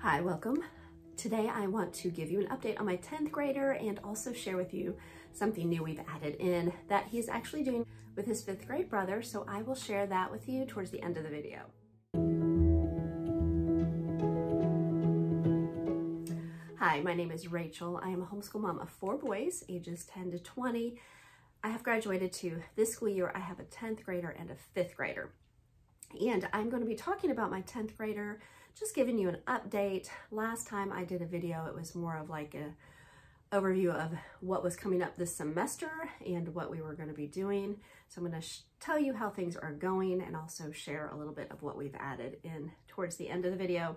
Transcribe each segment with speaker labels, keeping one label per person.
Speaker 1: Hi, welcome. Today I want to give you an update on my 10th grader and also share with you something new we've added in that he's actually doing with his fifth grade brother. So I will share that with you towards the end of the video. Hi, my name is Rachel. I am a homeschool mom of four boys, ages 10 to 20. I have graduated to this school year. I have a 10th grader and a fifth grader. And I'm going to be talking about my 10th grader, just giving you an update. Last time I did a video, it was more of like a overview of what was coming up this semester and what we were going to be doing. So I'm going to tell you how things are going and also share a little bit of what we've added in towards the end of the video.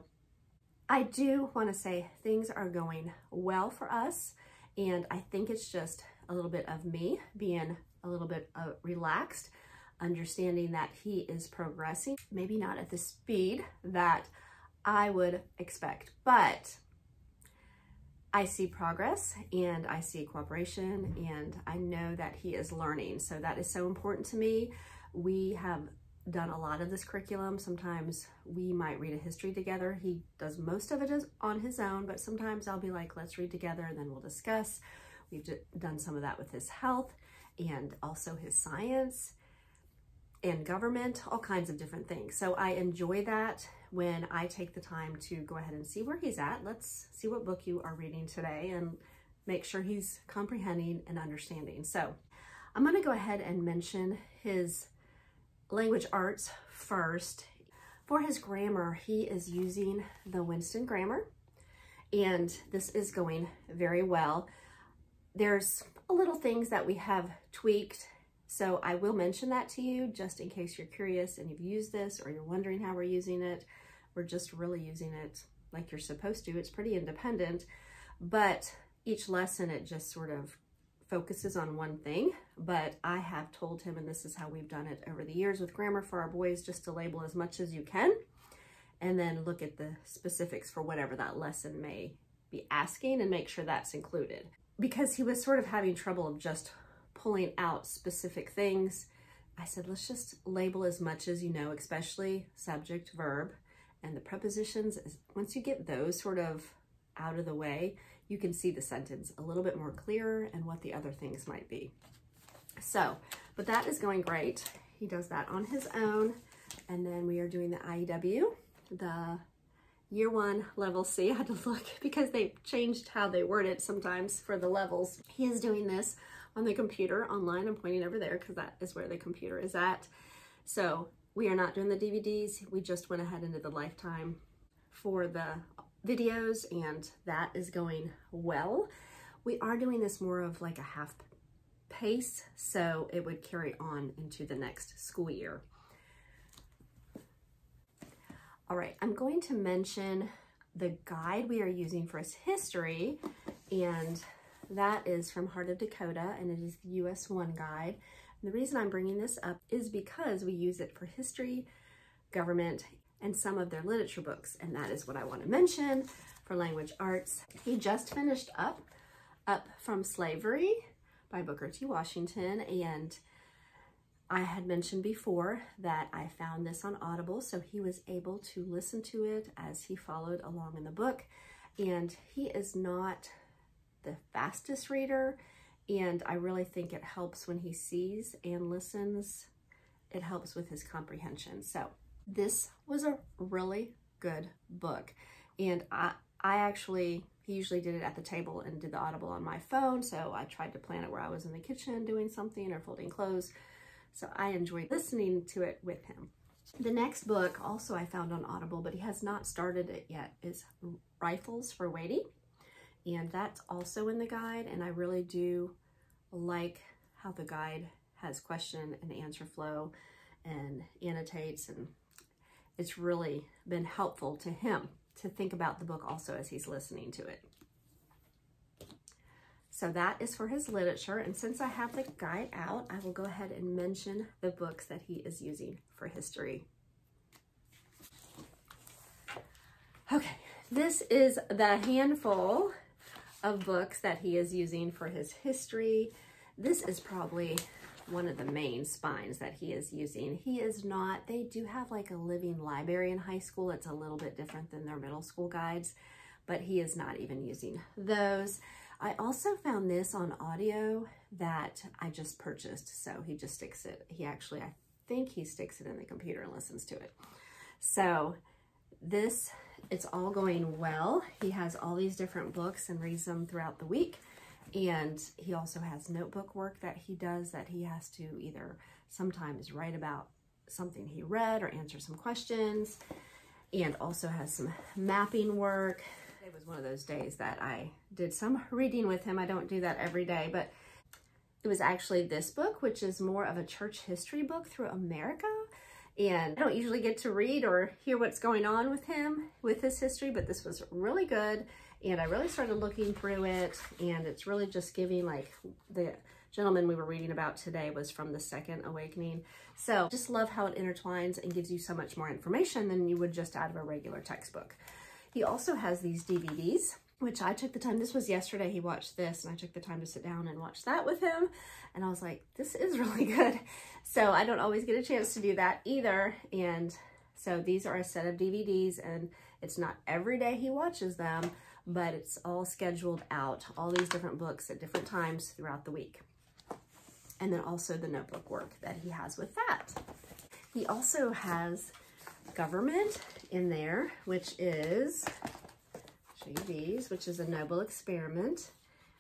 Speaker 1: I do want to say things are going well for us and I think it's just a little bit of me being a little bit uh, relaxed understanding that he is progressing, maybe not at the speed that I would expect, but I see progress and I see cooperation and I know that he is learning. So that is so important to me. We have done a lot of this curriculum. Sometimes we might read a history together. He does most of it on his own, but sometimes I'll be like, let's read together and then we'll discuss. We've done some of that with his health and also his science and government, all kinds of different things. So I enjoy that when I take the time to go ahead and see where he's at. Let's see what book you are reading today and make sure he's comprehending and understanding. So I'm gonna go ahead and mention his language arts first. For his grammar, he is using the Winston Grammar, and this is going very well. There's a little things that we have tweaked so I will mention that to you just in case you're curious and you've used this or you're wondering how we're using it. We're just really using it like you're supposed to. It's pretty independent, but each lesson it just sort of focuses on one thing. But I have told him, and this is how we've done it over the years with grammar for our boys, just to label as much as you can and then look at the specifics for whatever that lesson may be asking and make sure that's included. Because he was sort of having trouble of just pulling out specific things. I said, let's just label as much as you know, especially subject, verb, and the prepositions. Once you get those sort of out of the way, you can see the sentence a little bit more clearer and what the other things might be. So, but that is going great. He does that on his own. And then we are doing the IEW, the year one level C. I had to look because they changed how they word it sometimes for the levels. He is doing this on the computer online. I'm pointing over there because that is where the computer is at. So we are not doing the DVDs. We just went ahead into the Lifetime for the videos and that is going well. We are doing this more of like a half pace, so it would carry on into the next school year. All right, I'm going to mention the guide we are using for his history and that is from Heart of Dakota and it is the US 1 guide. And the reason I'm bringing this up is because we use it for history, government, and some of their literature books. And that is what I want to mention for language arts. He just finished up Up from Slavery by Booker T. Washington. And I had mentioned before that I found this on Audible, so he was able to listen to it as he followed along in the book. And he is not the fastest reader and I really think it helps when he sees and listens. It helps with his comprehension. So this was a really good book. And I, I actually, he usually did it at the table and did the audible on my phone. So I tried to plan it where I was in the kitchen doing something or folding clothes. So I enjoyed listening to it with him. The next book also I found on Audible, but he has not started it yet, is Rifles for Watie and that's also in the guide and I really do like how the guide has question and answer flow and annotates and it's really been helpful to him to think about the book also as he's listening to it. So that is for his literature. And since I have the guide out, I will go ahead and mention the books that he is using for history. Okay, this is the handful of books that he is using for his history. This is probably one of the main spines that he is using. He is not, they do have like a living library in high school. It's a little bit different than their middle school guides, but he is not even using those. I also found this on audio that I just purchased. So he just sticks it, he actually, I think he sticks it in the computer and listens to it. So this, it's all going well. He has all these different books and reads them throughout the week. And he also has notebook work that he does that he has to either sometimes write about something he read or answer some questions and also has some mapping work. It was one of those days that I did some reading with him. I don't do that every day, but it was actually this book, which is more of a church history book through America. And I don't usually get to read or hear what's going on with him, with his history, but this was really good. And I really started looking through it and it's really just giving like the gentleman we were reading about today was from the Second Awakening. So just love how it intertwines and gives you so much more information than you would just out of a regular textbook. He also has these DVDs, which I took the time, this was yesterday, he watched this and I took the time to sit down and watch that with him. And I was like, this is really good. So I don't always get a chance to do that either. And so these are a set of DVDs and it's not every day he watches them, but it's all scheduled out, all these different books at different times throughout the week. And then also the notebook work that he has with that. He also has government in there, which is, show you these, which is a noble experiment,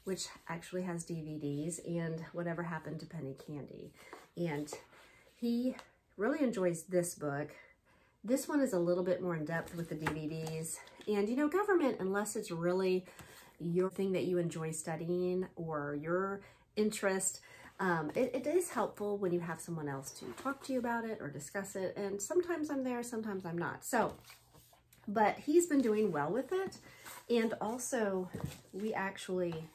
Speaker 1: which actually has DVDs and whatever happened to Penny Candy. And he really enjoys this book. This one is a little bit more in depth with the DVDs and you know, government, unless it's really your thing that you enjoy studying or your interest, um, it, it is helpful when you have someone else to talk to you about it or discuss it. And sometimes I'm there, sometimes I'm not. So, but he's been doing well with it. And also we actually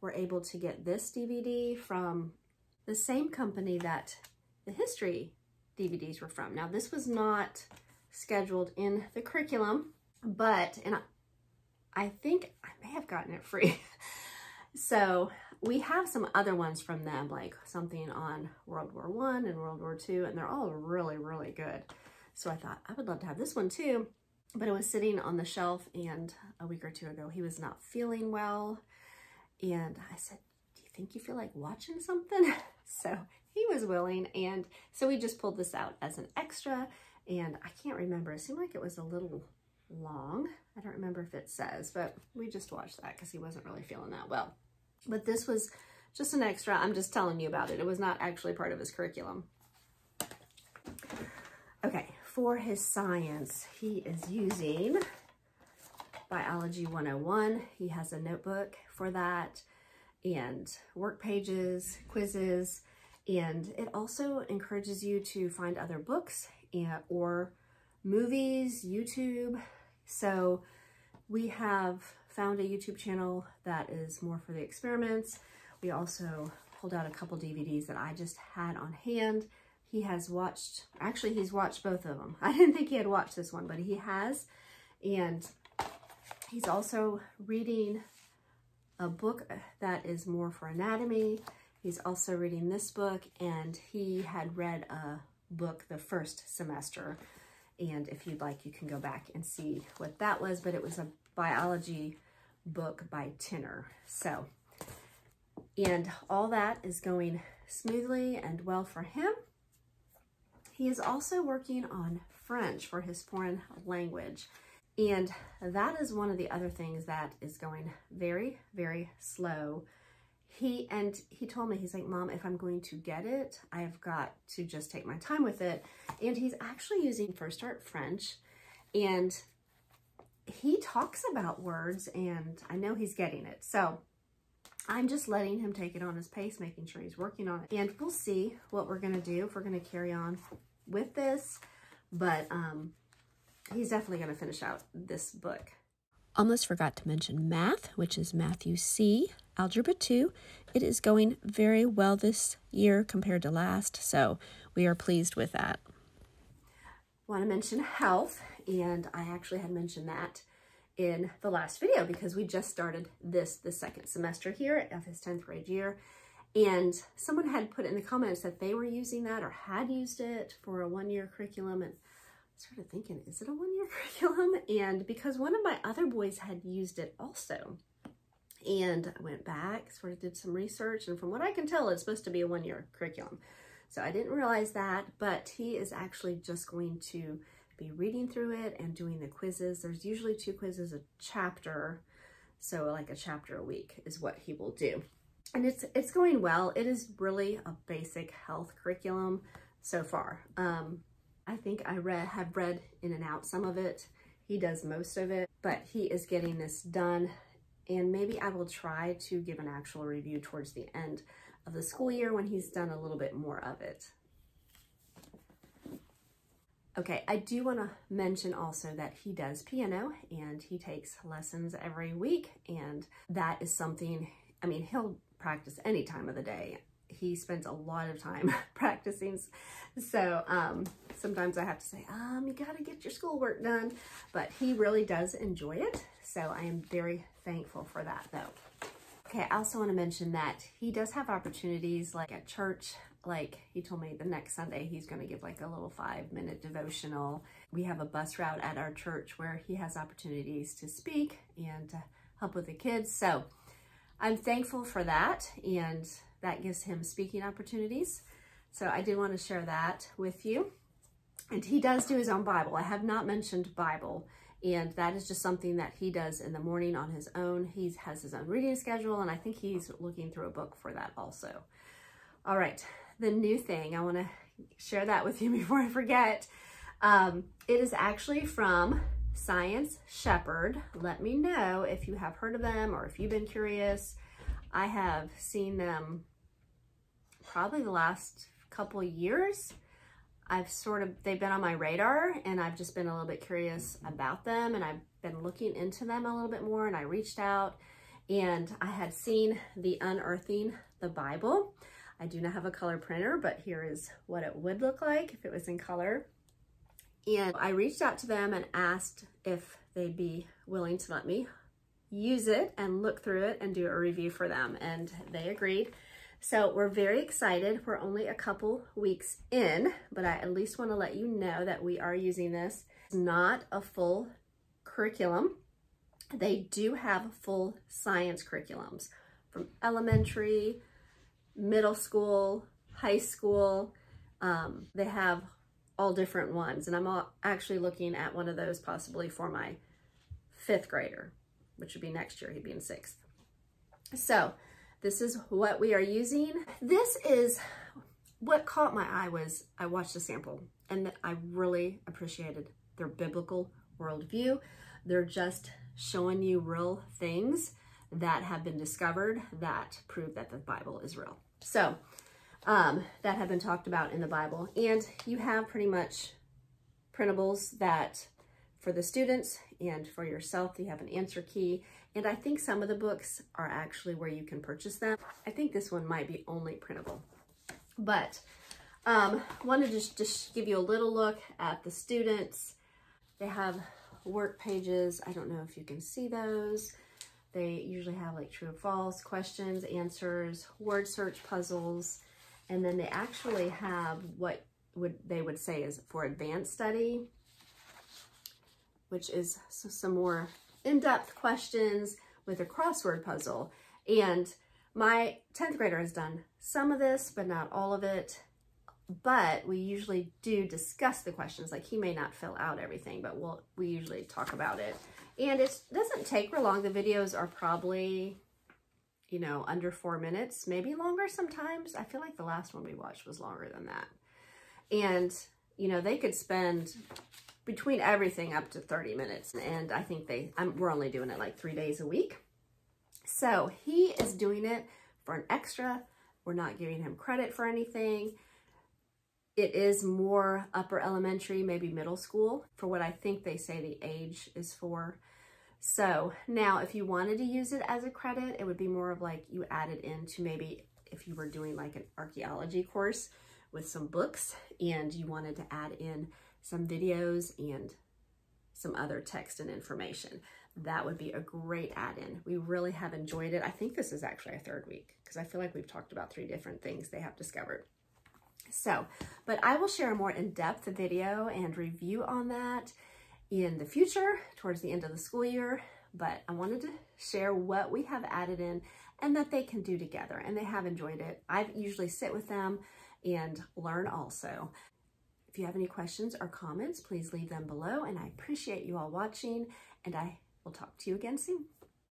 Speaker 1: were able to get this DVD from the same company that the history DVDs were from. Now this was not scheduled in the curriculum, but, and I, think I may have gotten it free. so we have some other ones from them, like something on World War One and World War Two, and they're all really, really good. So I thought I would love to have this one too, but it was sitting on the shelf and a week or two ago, he was not feeling well. And I said, do you think you feel like watching something? so he was willing. And so we just pulled this out as an extra and I can't remember, it seemed like it was a little long. I don't remember if it says, but we just watched that because he wasn't really feeling that well. But this was just an extra. I'm just telling you about it. It was not actually part of his curriculum. Okay, for his science, he is using Biology 101. He has a notebook for that and work pages, quizzes, and it also encourages you to find other books and, or movies, YouTube, so we have found a YouTube channel that is more for the experiments. We also pulled out a couple DVDs that I just had on hand. He has watched, actually he's watched both of them. I didn't think he had watched this one, but he has. And he's also reading a book that is more for anatomy. He's also reading this book and he had read a book the first semester and if you'd like, you can go back and see what that was, but it was a biology book by Tinner. So, and all that is going smoothly and well for him. He is also working on French for his foreign language. And that is one of the other things that is going very, very slow. He and he told me he's like mom if i'm going to get it i've got to just take my time with it. And he's actually using first start french. And he talks about words and i know he's getting it. So i'm just letting him take it on his pace making sure he's working on it. And we'll see what we're going to do if we're going to carry on with this but um he's definitely going to finish out this book
Speaker 2: Almost forgot to mention math, which is Math-U-See, Algebra 2. It is going very well this year compared to last, so we are pleased with that.
Speaker 1: Want to mention health, and I actually had mentioned that in the last video because we just started this the second semester here of his 10th grade year. And someone had put in the comments that they were using that or had used it for a one-year curriculum. And I started thinking, is it a one-year curriculum? And because one of my other boys had used it also. And I went back, sort of did some research. And from what I can tell, it's supposed to be a one-year curriculum. So I didn't realize that, but he is actually just going to be reading through it and doing the quizzes. There's usually two quizzes a chapter. So like a chapter a week is what he will do and it's it's going well. It is really a basic health curriculum so far. Um, I think I read have read in and out some of it. He does most of it, but he is getting this done. And maybe I will try to give an actual review towards the end of the school year when he's done a little bit more of it. Okay, I do want to mention also that he does piano and he takes lessons every week and that is something, I mean, he'll practice any time of the day. He spends a lot of time practicing. So um, sometimes I have to say, um, you got to get your schoolwork done. But he really does enjoy it. So I am very thankful for that though. Okay, I also want to mention that he does have opportunities like at church. Like he told me the next Sunday he's going to give like a little five minute devotional. We have a bus route at our church where he has opportunities to speak and to help with the kids. So I'm thankful for that and that gives him speaking opportunities. So I did want to share that with you. And he does do his own Bible. I have not mentioned Bible and that is just something that he does in the morning on his own. He has his own reading schedule and I think he's looking through a book for that also. All right, the new thing, I want to share that with you before I forget. Um, it is actually from Science Shepherd. Let me know if you have heard of them or if you've been curious. I have seen them probably the last couple years. I've sort of, they've been on my radar and I've just been a little bit curious about them and I've been looking into them a little bit more and I reached out and I had seen the Unearthing the Bible. I do not have a color printer, but here is what it would look like if it was in color. And I reached out to them and asked if they'd be willing to let me use it and look through it and do a review for them. And they agreed. So we're very excited. We're only a couple weeks in, but I at least want to let you know that we are using this. It's not a full curriculum. They do have full science curriculums from elementary, middle school, high school. Um, they have all different ones. And I'm actually looking at one of those possibly for my fifth grader, which would be next year. He'd be in sixth. So this is what we are using. This is what caught my eye was I watched a sample and I really appreciated their biblical worldview. They're just showing you real things that have been discovered that prove that the Bible is real. So um, that have been talked about in the Bible. And you have pretty much printables that for the students and for yourself, you have an answer key. And I think some of the books are actually where you can purchase them. I think this one might be only printable. But um, wanted to just, just give you a little look at the students. They have work pages. I don't know if you can see those. They usually have like true or false questions, answers, word search puzzles, and then they actually have what would they would say is for advanced study, which is some more in-depth questions with a crossword puzzle. And my 10th grader has done some of this, but not all of it. But we usually do discuss the questions. Like he may not fill out everything, but we'll, we usually talk about it. And it doesn't take real long. The videos are probably you know, under four minutes, maybe longer sometimes. I feel like the last one we watched was longer than that. And, you know, they could spend between everything up to 30 minutes. And I think they, I'm, we're only doing it like three days a week. So he is doing it for an extra. We're not giving him credit for anything. It is more upper elementary, maybe middle school for what I think they say the age is for. So now if you wanted to use it as a credit, it would be more of like you added into maybe if you were doing like an archaeology course with some books and you wanted to add in some videos and some other text and information. that would be a great add-in. We really have enjoyed it. I think this is actually our third week because I feel like we've talked about three different things they have discovered. So, but I will share a more in-depth video and review on that in the future towards the end of the school year. But I wanted to share what we have added in and that they can do together and they have enjoyed it. I usually sit with them and learn also. If you have any questions or comments, please leave them below and I appreciate you all watching and I will talk to you again soon.